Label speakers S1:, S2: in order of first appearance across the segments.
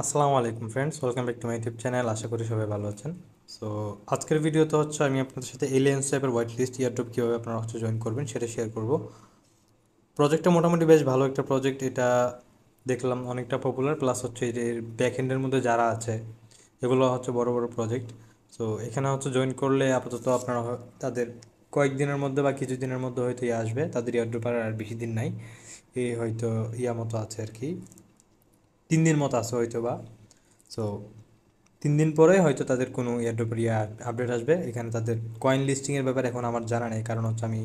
S1: আসসালামু আলাইকুম friends welcome back to my YouTube channel আশা করি সবাই ভালো আছেন। সো আজকের ভিডিওতে হচ্ছে আমি আপনাদের সাথে এলিয়েন্স টাইপের হোয়াইট লিস্ট ইয়ারড্রপ কীভাবে আপনারা হচ্ছে জয়েন করবেন সেটা শেয়ার করব। প্রজেক্টটা মোটামুটি বেশ ভালো একটা প্রজেক্ট এটা দেখলাম অনেকটা পপুলার প্লাস হচ্ছে যে ব্যাক এন্ডের মধ্যে যারা আছে, এগুলো হচ্ছে বড় বড় প্রজেক্ট সো এখানে হচ্ছে জয়েন করলে আপাতত আপনারা তাদের কয়েকদিনের মধ্যে বা কিছু দিনের মধ্যে হয়তো ইয়ে আসবে, তাদের ইয়ারড্রপ আর আর বেশি দিন নাই, এই হয়তো ইয়া মতো আছে আর কি। তিন দিন মতো আছে হয়তো বা। সো তিন দিন পরে হয়তো তাদের কোনো এয়ারড্রপের আপডেট আসবে। এখানে তাদের কয়েন লিস্টিংয়ের ব্যাপারে এখন আমার জানা নেই। কারণ হচ্ছে আমি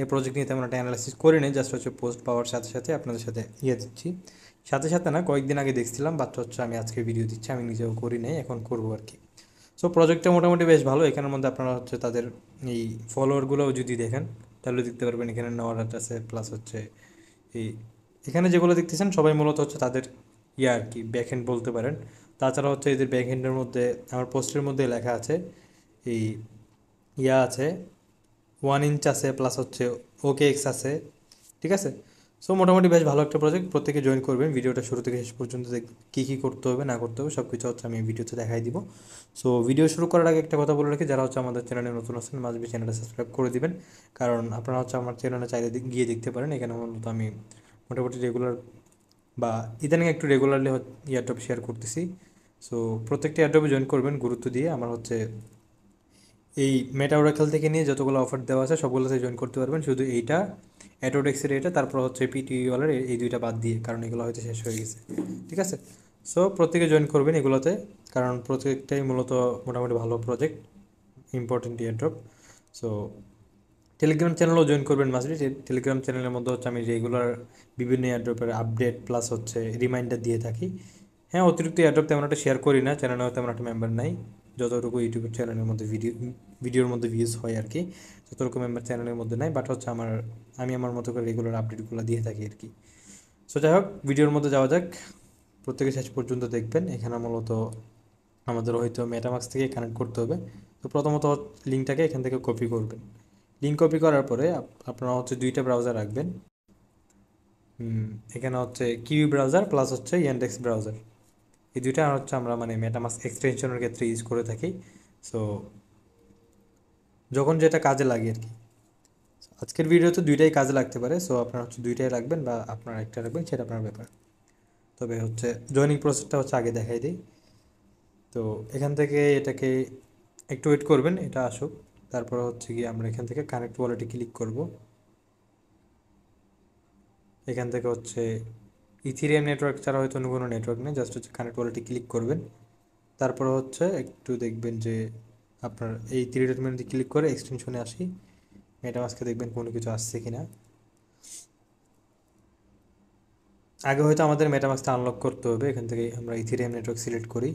S1: এই প্রজেক্ট নিয়ে তেমন একটা অ্যানালাইসিস করি নাই জাস্ট হচ্ছে পোস্ট পাওয়ার সাথে সাথে আপনাদের সাথে ইয়ে দিচ্ছি। সাথে সাথে না, কয়েকদিন আগে দেখছিলাম বাট হচ্ছে আমি আজকে ভিডিও দিচ্ছি। আমি নিজেও করি নাই, এখন করব আর কি। সো প্রজেক্টটা মোটামুটি বেশ ভালো। এখানের মধ্যে আপনারা হচ্ছে তাদের এই ফলোয়ারগুলোও যদি দেখেন, তাহলে দেখতে পারবেন এখানে নেওয়ার আছে প্লাস হচ্ছে এই এখানে যেগুলো দেখতেছেন, সবাই মূলত হচ্ছে তাদের ইয়া আর কি ব্যাকহ্যান্ড বলতে পারেন। তাছাড়া হচ্ছে এদের ব্যাকহ্যান্ডের মধ্যে, আমার পোস্টের মধ্যে লেখা আছে, এই ইয়া আছে ওয়ান ইঞ্চ আছে প্লাস হচ্ছে ওকে এক্স আছে, ঠিক আছে? সো মোটামুটি বেশ ভালো একটা প্রজেক্ট প্রত্যেকে জয়েন করবেন। ভিডিওটা শুরু থেকে শেষ পর্যন্ত কী কী করতে হবে, না করতে হবে সব কিছু হচ্ছে আমি ভিডিওতে দেখাই দিব। সো ভিডিও শুরু করার আগে একটা কথা বলে রাখি, যারা হচ্ছে আমাদের চ্যানেলে নতুন আছেন মাঝবি চ্যানেলটা সাবস্ক্রাইব করে দিবেন। কারণ আপনারা হচ্ছে আমার চ্যানেলে চাইলে গিয়ে দেখতে পারেন। এখানে মূলত আমি মোটামুটি রেগুলার বা ইদানিং একটু রেগুলারলি ইয়ারটপ শেয়ার করতেছি। সো প্রত্যেকটা ইয়ারটপে জয়েন করবেন গুরুত্ব দিয়ে। আমার হচ্ছে এই মেটা ওরাকেল থেকে নিয়ে যতগুলো অফার দেওয়া আছে, সবগুলোতে জয়েন করতে পারবেন। শুধু এইটা অ্যাটোডেক্সের এটা, তারপর হচ্ছে পিটি ওয়ালার এই দুইটা বাদ দিয়ে, কারণ এগুলো হয়তো শেষ হয়ে গেছে। ঠিক আছে? সো প্রত্যেকে জয়েন করবেন এগুলোতে, কারণ প্রত্যেকটাই মূলত মোটামুটি ভালো project important airdrop so Telegram চ্যানেলও join করবেন মাসলি টেলিগ্রাম চ্যানেলের মধ্যে হচ্ছে আমি রেগুলার বিভিন্ন এয়ারড্রপের আপডেট প্লাস হচ্ছে রিমাইন্ডার দিয়ে থাকি। হ্যাঁ অতিরিক্ত এয়ারড্রপ তেমন একটা শেয়ার করি না চ্যানেলেও তেমন একটা মেম্বার নাই। যতটুকু ইউটিউবের চ্যানেলের মধ্যে ভিডিও ভিডিওর মধ্যে ভিউজ হয় আর কি যতটুকু মেম্বার চ্যানেলের মধ্যে নাই। বাট হচ্ছে আমার, আমি আমার মতো করে রেগুলার আপডেটগুলো দিয়ে থাকি আর কি সো যাই হোক ভিডিওর মধ্যে যাওয়া যাক। প্রত্যেকে শেষ পর্যন্ত দেখবেন। এখানে মূলত আমাদের হয়তো মেটামাক্স থেকে কানেক্ট করতে হবে। তো প্রথমত লিঙ্কটাকে এখান থেকে কপি করবেন। লিঙ্ক কপি করার পরে আপ- আপনারা হচ্ছে দুইটা ব্রাউজার রাখবেন। এখানে হচ্ছে কিউই ব্রাউজার প্লাস হচ্ছে ইয়ান্ডেক্স ব্রাউজার এই দুইটা হচ্ছে আমরা মানে মেটামাস্ক এক্সটেনশনের ক্ষেত্রে ইউজ করে থাকি। সো যখন যেটা কাজে লাগে আর কি। আজকের ভিডিওতে দুইটাই কাজে লাগতে পারে। সো আপনারা হচ্ছে দুইটাই রাখবেন বা আপনারা একটা রাখবেন, সেটা আপনার ব্যাপার। তবে হচ্ছে জয়নিং প্রসেসটা হচ্ছে আগে দেখাই দিই। তো, এখান থেকে এটাকে একটু ওয়েট করবেন, এটা আসুক। তারপর হচ্ছে গিয়ে আমরা এখান থেকে কানেক্ট ওয়ালেটে ক্লিক করব। এখান থেকে হচ্ছে ইথিরিয়াম নেটওয়ার্ক ছাড়া হয়তো অন্য কোনো নেটওয়ার্ক নেই জাস্ট হচ্ছে কানেক্ট ওয়ালেটে ক্লিক করবেন। তারপর হচ্ছে একটু দেখবেন যে আপনার এই থ্রি ডট মেনুতে ক্লিক করে এক্সটেনশনে আসি। মেটামাস্কে দেখবেন কোনো কিছু আসছে কিনা। আগে হয়তো আমাদের মেটামাস্কটা আনলক করতে হবে, এখান থেকে আমরা ইথিরিয়াম নেটওয়ার্ক সিলেক্ট করি।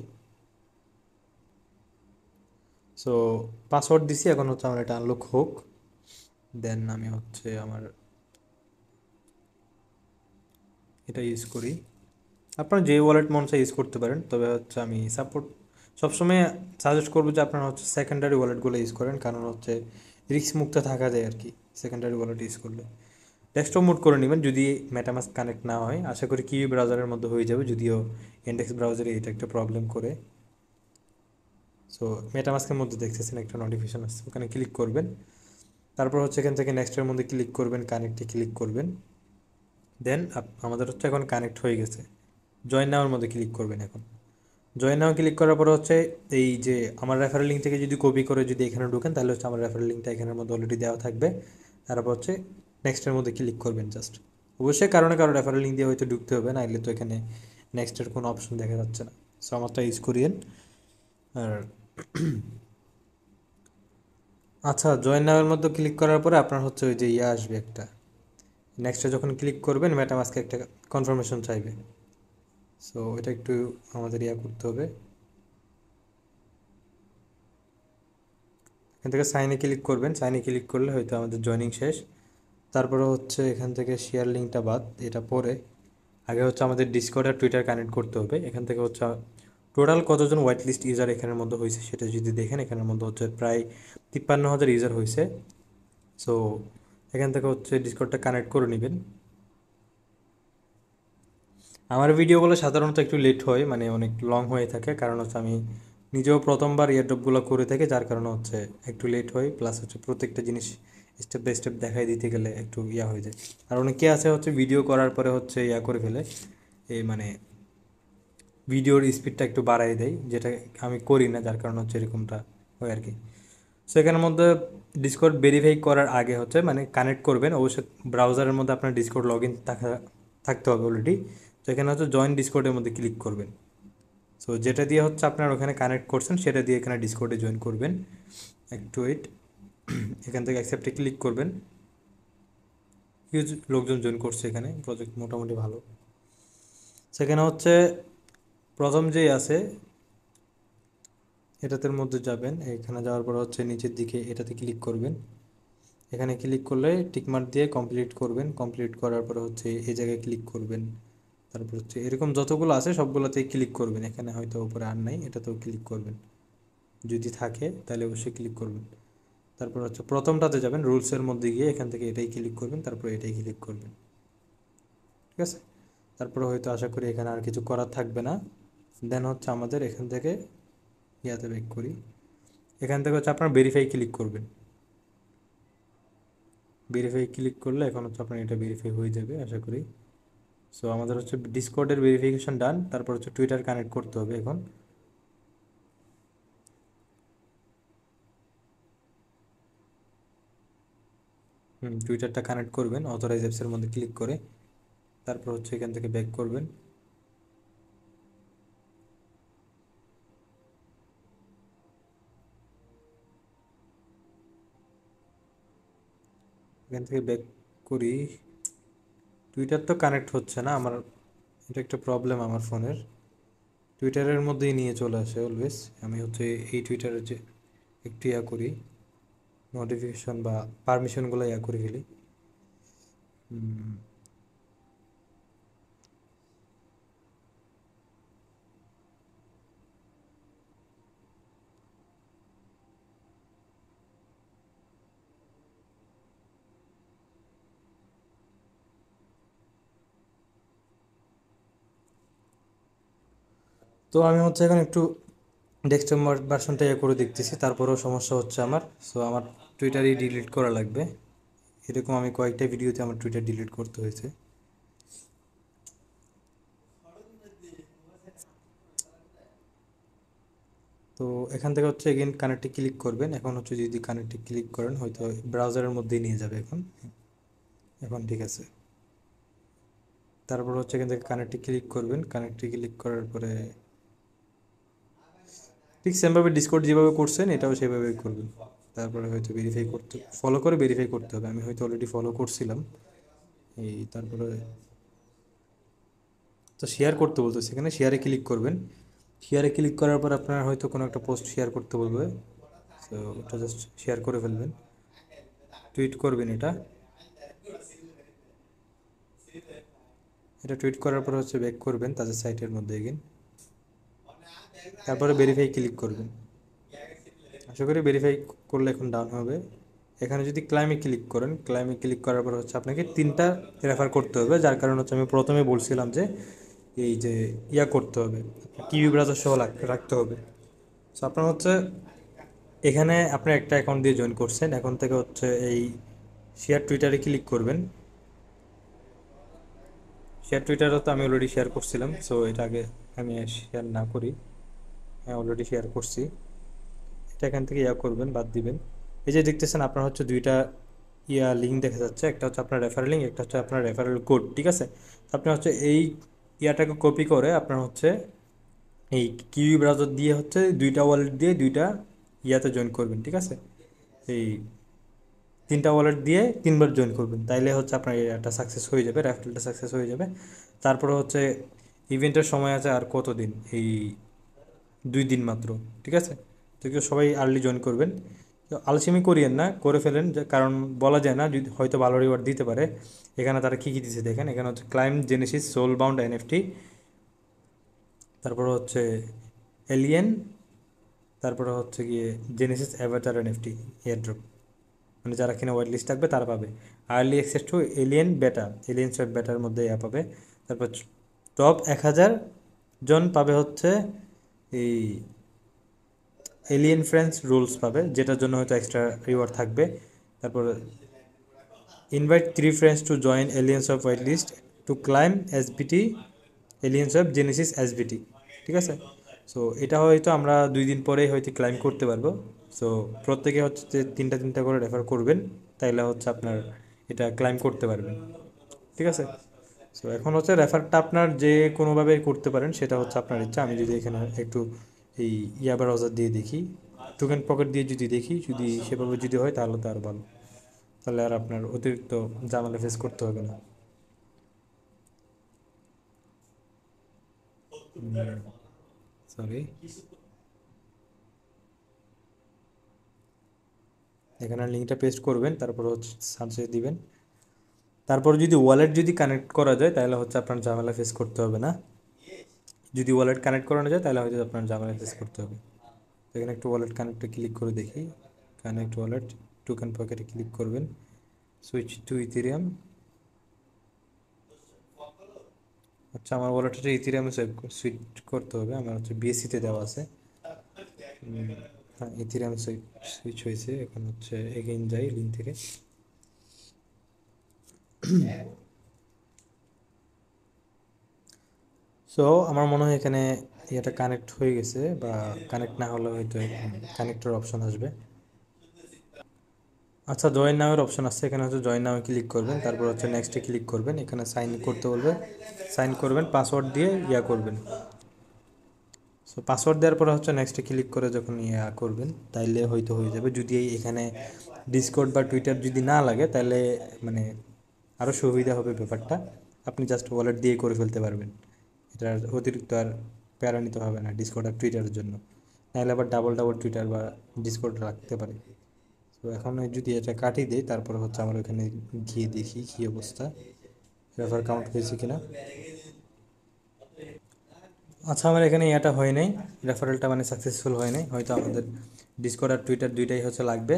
S1: সো পাসওয়ার্ড দিছি, এখন হচ্ছে আমার এটা আনলক হোক। দেন আমি হচ্ছে আমার এটা ইউজ করি। আপনারা যে ওয়ালেট মন চাই ইউজ করতে পারেন, তবে হচ্ছে আমি সাপোর্ট সবসময় সাজেস্ট করব যে আপনারা হচ্ছে সেকেন্ডারি ওয়ালেটগুলো ইউজ করেন, কারণ হচ্ছে রিস্ক মুক্ত থাকা যায় আর কি সেকেন্ডারি ওয়ালেট ইউজ করলে। ডেস্কটপ মোড করে নেবেন, যদি ম্যাটামাস কানেক্ট না হয়। আশা করি কিউ ব্রাউজারের মধ্যে হয়ে যাবে, যদিও ইন্ডেক্স ব্রাউজারে এটা একটা প্রবলেম করে। সো মেটামাস্কের মধ্যে দেখতেছেন একটা নোটিফিকেশন আসছে, ওখানে ক্লিক করবেন। তারপর হচ্ছে এখান থেকে নেক্সটের মধ্যে ক্লিক করবেন কানেক্টে ক্লিক করবেন। দেন আমাদের হচ্ছে এখন কানেক্ট হয়ে গেছে। জয়েন নাওয়ার মধ্যে ক্লিক করবেন এখন। জয়েন নাও ক্লিক করার পরে হচ্ছে এই যে আমার রেফারেল লিঙ্ক থেকে যদি কপি করে যদি এখানে ঢুকেন, তাহলে হচ্ছে আমার রেফারেল লিঙ্কটা এখানের মধ্যে অলরেডি দেওয়া থাকবে। তারপর হচ্ছে নেক্সটের মধ্যে ক্লিক করবেন জাস্ট অবশ্যই কারণে কারও রেফারেল লিঙ্ক দিয়ে হয়তো ঢুকতে হবে নাহলে তো এখানে নেক্সটের কোনো অপশন দেখা যাচ্ছে না। সো আমারটা ইউজ করিয়েন। আর আচ্ছা জয়েন নামের মধ্যে ক্লিক করার পরে আপনার হচ্ছে ওই যে ইয়ে আসবে একটা। নেক্সটে যখন ক্লিক করবেন মেটামাস্কে একটা কনফার্মেশন চাইবে। সো এটা একটু আমাদের ইয়া করতে হবে। এখান থেকে সাইনে ক্লিক করবেন। সাইনে ক্লিক করলে হয়তো আমাদের জয়নিং শেষ। তারপরে হচ্ছে এখান থেকে শেয়ার লিঙ্কটা বাদ, এটা পরে। আগে হচ্ছে আমাদের ডিসকর্ড আর টুইটার কানেক্ট করতে হবে। এখান থেকে হচ্ছে টোটাল কতজন হোয়াইট লিস্ট ইউজার এখানের মধ্যে হয়েছে সেটা যদি দেখেন, এখানের মধ্যে হচ্ছে প্রায় তিপ্পান্ন হাজার ইউজার হয়েছে। সো এখান থেকে হচ্ছে ডিসকর্ডটা কানেক্ট করে নেবেন। আমার ভিডিওগুলো সাধারণত একটু লেট হয় মানে অনেক লং হয়ে থাকে, কারণ হচ্ছে আমি নিজেও প্রথমবার ইয়ারড্রপগুলো করে থাকি, যার কারণে হচ্ছে একটু লেট হয়। প্লাস হচ্ছে প্রত্যেকটা জিনিস স্টেপ বাই স্টেপ দেখাই দিতে গেলে একটু ইয়া হয়ে যায়। আর অনেকে আছে হচ্ছে ভিডিও করার পরে হচ্ছে ইয়া করে ফেলে। এই মানে ভিডিওর স্পিডটা একটু বাড়াই দেয় যেটা আমি করি না, যার কারণে হচ্ছে এরকমটা হয় আর কি। সো এখানের মধ্যে ডিসকোড ভেরিফাই করার আগে হচ্ছে মানে কানেক্ট করবেন, অবশ্যই ব্রাউজারের মধ্যে আপনার ডিসকর্ড লগ ইন থাকা, থাকতে হবে অলরেডি তো এখানে হচ্ছে জয়েন ডিসকর্ডের মধ্যে ক্লিক করবেন। সো যেটা দিয়ে হচ্ছে আপনার ওখানে কানেক্ট করছেন, সেটা দিয়ে এখানে ডিসকর্ডে জয়েন করবেন। একটু ওয়েট এখান থেকে অ্যাকসেপ্টে ক্লিক করবেন। হিউজ লোকজন জয়েন করছে এখানে প্রজেক্ট মোটামুটি ভালো। সেখানে হচ্ছে প্রথম যেই আছে, এটাতে মধ্যে যাবেন, এখানে যাওয়ার পর হচ্ছে নিচের দিকে এটাতে ক্লিক করবেন। এখানে ক্লিক করলে টিকমার্ক দিয়ে কমপ্লিট করবেন কমপ্লিট করার পর হচ্ছে এই জায়গায় ক্লিক করবেন। তারপর হচ্ছে এরকম যতগুলো আছে সবগুলোতেই ক্লিক করবেন, এখানে হয়তো উপরে আর নাই, এটাতেও ক্লিক করবেন। যদি থাকে, তাহলে অবশ্যই ক্লিক করবেন। তারপর হচ্ছে প্রথমটাতে যাবেন রুলসের মধ্যে গিয়ে এখান থেকে এটাই ক্লিক করবেন, তারপর এটাই ক্লিক করবেন। ঠিক আছে? তারপরে হয়তো আশা করি এখানে আর কিছু করার থাকবে না। দেন হচ্ছে আমাদের এখান থেকে ইয়াতে ব্যাক করি। এখান থেকে হচ্ছে আপনার ভেরিফাই ক্লিক করবেন। ভেরিফাই ক্লিক করলে এখন হচ্ছে আপনার এটা ভেরিফাই হয়ে যাবে, আশা করি। সো আমাদের হচ্ছে ডিসকর্ডের ভেরিফিকেশন ডান তারপর হচ্ছে টুইটার কানেক্ট করতে হবে এখন। হুম টুইটারটা কানেক্ট করবেন অথরাইজ অ্যাপসের মধ্যে ক্লিক করে। তারপর হচ্ছে এখান থেকে ব্যাক করবেন। এখান থেকে ব্যাক করি। টুইটার তো কানেক্ট হচ্ছে না, আমার এটা একটা প্রবলেম আমার ফোনের। টুইটারের মধ্যেই নিয়ে চলে আসে অলওয়েজ আমি হচ্ছে এই টুইটারে যে একটু ইয়া করি নোটিফিকেশন বা পারমিশনগুলো ইয়া করে ফেলি। তো আমি হচ্ছে এখন একটু ডেস্কটপ ভার্সনটা ইয়ে করে দেখতেছি, তারপরেও সমস্যা হচ্ছে আমার। সো আমার টুইটারই ডিলিট করা লাগবে। এরকম আমি কয়েকটা ভিডিওতে আমার টুইটার ডিলিট করতে হয়েছে। তো এখান থেকে হচ্ছে এগেন কানেক্টে ক্লিক করবেন। এখন হচ্ছে যদি কানেক্টে ক্লিক করেন, হয়তো ব্রাউজারের মধ্যেই নিয়ে যাবে এখন। এখন ঠিক আছে। তারপর হচ্ছে এখান থেকে কানেক্টে ক্লিক করবেন। কানেক্টে ক্লিক করার পরে ঠিক সেমভাবে ডিসকোড যেভাবে করছেন, এটাও সেভাবে করবেন। তারপরে হয়তো ভেরিফাই করতে ফলো করে ভেরিফাই করতে হবে। আমি হয়তো অলরেডি ফলো করছিলাম। এই তারপরে তো শেয়ার করতে বলতো সেখানে শেয়ারে ক্লিক করবেন। শেয়ারে ক্লিক করার পর আপনার হয়তো কোনো একটা পোস্ট শেয়ার করতে বলবে। তো ওটা জাস্ট শেয়ার করে ফেলবেন। টুইট করবেন এটা। এটা টুইট করার পর হচ্ছে ব্যাক করবেন, তাদের সাইটের মধ্যে এগেন তারপরে ভেরিফাই ক্লিক করবেন। আশা করি ভেরিফাই করলে এখন ডাউন হবে। এখানে যদি ক্লাইমে ক্লিক করেন ক্লাইমে ক্লিক করার পর হচ্ছে আপনাকে তিনটা রেফার করতে হবে, যার কারণে হচ্ছে আমি প্রথমে বলছিলাম যে এই যে ইয়া করতে হবে টিভি ব্রাউজার সহ রাখতে হবে। সো আপনার হচ্ছে এখানে আপনি একটা অ্যাকাউন্ট দিয়ে জয়েন করছেন, এখন থেকে হচ্ছে এই শেয়ার টুইটারে ক্লিক করবেন। শেয়ার টুইটারও তো আমি অলরেডি শেয়ার করছিলাম সো এটা আগে আমি শেয়ার না করি। হ্যাঁ অলরেডি শেয়ার করছি। এটা এখান থেকে ইয়া করবেন, বাদ দিবেন। এই যে দেখতেছেন, আপনার হচ্ছে দুইটা ইয়া লিঙ্ক দেখা যাচ্ছে। একটা হচ্ছে আপনার রেফারেল লিঙ্ক একটা হচ্ছে আপনার রেফারেল কোড ঠিক আছে? আপনি হচ্ছে এই ইয়াটাকে কপি করে আপনার হচ্ছে এই কিউই ব্রাউজার দিয়ে হচ্ছে দুইটা ওয়ালেট দিয়ে দুইটা ইয়াতে জয়েন করবেন, ঠিক আছে? এই তিনটা ওয়ালেট দিয়ে তিনবার জয়েন করবেন। তাইলে হচ্ছে আপনার এটা সাকসেস হয়ে যাবে রেফারেলটা সাকসেস হয়ে যাবে। তারপরে হচ্ছে ইভেন্টের সময় আছে আর কত দিন এই দুই দিন মাত্র, ঠিক আছে? তো কেউ সবাই আর্লি জয়েন করবেন। তো আলসেমি করিয়েন না, করে ফেলেন কারণ বলা যায় না, যদি হয়তো ভালো রিওয়ার্ড দিতে পারে। এখানে তারা কী কী দিচ্ছে দেখেন, এখানে হচ্ছে claim genesis soul bound NFT তারপরে হচ্ছে এলিয়েন তারপরে হচ্ছে গিয়ে জেনেসিস অ্যাভাটার এনএফটি এয়ারড্রপ মানে যারা কিনা ওয়াইট লিস্ট থাকবে, তারা পাবে। Early access to alien beta alien সব বেটার মধ্যে ইয়া পাবে। তারপর টপ এক হাজার জন পাবে হচ্ছে এই এলিয়েন ফ্রেন্ডস রুলস পাবে, যেটার জন্য হয়তো এক্সট্রা রিওয়ার্ড থাকবে। তারপর invite three friends to join aliens of white list to claim SBT aliens of Genesis SBT ঠিক আছে? সো এটা হয়তো আমরা দুই দিন পরেই হয়তো ক্লাইম করতে পারব। সো প্রত্যেকে হচ্ছে যে তিনটা তিনটা করে রেফার করবেন, তাইলে হচ্ছে আপনার এটা ক্লাইম করতে পারবেন। ঠিক আছে? সো এখন হচ্ছে রেফারটা আপনার যে কোনোভাবে করতে পারেন, সেটা হচ্ছে আপনার ইচ্ছা। আমি যদি এখানে একটু এই ইয়া ব্রাউজার দিয়ে দেখি টোকেন পকেট দিয়ে যদি দেখি, যদি সেভাবে যদি হয়, তাহলে তো আর ভালো। তাহলে আর আপনার অতিরিক্ত ঝামেলা ফেস করতে হবে না। সরি এখানে লিঙ্কটা পেস্ট করবেন, তারপর হচ্ছে সার্চে দিবেন। তারপর যদি ওয়ালেট যদি কানেক্ট করা যায়, তাহলে হচ্ছে আপনার ঝামেলা ফেস করতে হবে না। যদি ওয়ালেট কানেক্ট করানো যায়, তাহলে হয়তো আপনার ঝামেলা ফেস করতে হবে। এখানে একটু ওয়ালেট কানেক্টে ক্লিক করে দেখি। কানেক্ট ওয়ালেট টোকেন পকেটে ক্লিক করবেন। সুইচ টু ইথেরিয়াম আচ্ছা আমার ওয়ালেটটা ইথেরিয়ামে সুইচ করতে হবে। আমার হচ্ছে বিএসসিতে দেওয়া আছে। হ্যাঁ ইথেরিয়াম সুইচ হয়েছে। এখন হচ্ছে এগেইন যাই লিঙ্ক থেকে। সো আমার মনে হয় এখানে এটা কানেক্ট হয়ে গেছে বা কানেক্ট না হলে হয়তো কানেক্টর অপশন আসবে। আচ্ছা জয়েন নামের অপশন আছে। এখানে হচ্ছে জয়েন নামে ক্লিক করবেন। তারপর হচ্ছে নেক্সটে ক্লিক করবেন। এখানে সাইন করতে বলবে। সাইন করবেন পাসওয়ার্ড দিয়ে ইয়া করবেন। সো পাসওয়ার্ড দেওয়ার পরে হচ্ছে নেক্সটে ক্লিক করে যখন ইয়া করবেন, তাইলে হয়তো হয়ে যাবে। যদি এখানে ডিসকোড বা টুইটার যদি না লাগে তাহলে মানে আরও সুবিধা হবে ব্যাপারটা। আপনি জাস্ট ওয়ালেট দিয়ে করে ফেলতে পারবেন। এটার অতিরিক্ত আর প্যারা নিতে হবে না ডিসকোড আর টুইটারের জন্য। নাহলে আবার ডাবল ডাবল টুইটার বা ডিসকোড রাখতে পারে। তো এখন যদি এটা কাটিয়ে দিই, তারপরে হচ্ছে আমরা ওখানে গিয়ে দেখি কী অবস্থা। রেফার কাউন্ট হয়েছে কিনা? আচ্ছা আমার এখানে এটা হয় নাই। রেফারেলটা মানে সাকসেসফুল হয় নাই। হয়তো আমাদের ডিসকোড আর টুইটার দুইটাই হচ্ছে লাগবে।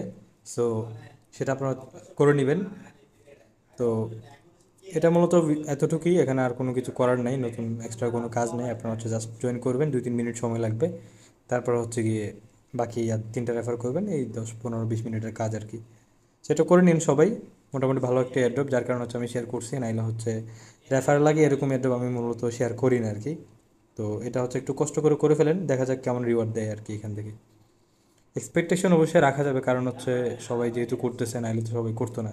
S1: সো সেটা আপনারা করে নেবেন। তো এটা মূলত এতটুকুই। এখানে আর কোনো কিছু করার নাই, নতুন এক্সট্রা কোনো কাজ নেই। আপনারা হচ্ছে জাস্ট জয়েন করবেন, দুই তিন মিনিট সময় লাগবে। তারপর হচ্ছে গিয়ে বাকি আর তিনটা রেফার করবেন, এই দশ পনেরো বিশ মিনিটের কাজ আর কি। সেটা করে নিন সবাই। মোটামুটি ভালো একটা এয়ারড্রপ যার কারণে হচ্ছে আমি শেয়ার করছি, নাইলে হচ্ছে রেফার লাগে, এরকম এয়ারড্রপ আমি মূলত শেয়ার করি না আর কি। তো এটা হচ্ছে একটু কষ্ট করে করে ফেলেন, দেখা যাক কেমন রিওয়ার্ড দেয় আর কি এখান থেকে। এক্সপেকটেশন অবশ্যই রাখা যাবে, কারণ হচ্ছে সবাই যেহেতু করতেছে, নাইলে তো সবাই করতো না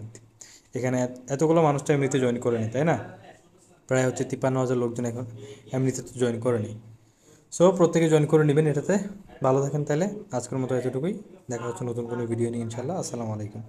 S1: এখানে এতগুলো মানুষ তো এমনিতে জয়েন করেনি, তাই না? প্রায় হচ্ছে তিপ্পান্ন হাজার লোকজন এখন এমনিতে তো জয়েন করেনি। সো প্রত্যেকে জয়েন করে নেবেন এটাতে। ভালো থাকেন তাহলে। আজকের মতো এতটুকুই। দেখা হচ্ছে নতুন কোনো ভিডিও নিয়ে ইনশাল্লাহ আসসালামু আলাইকুম।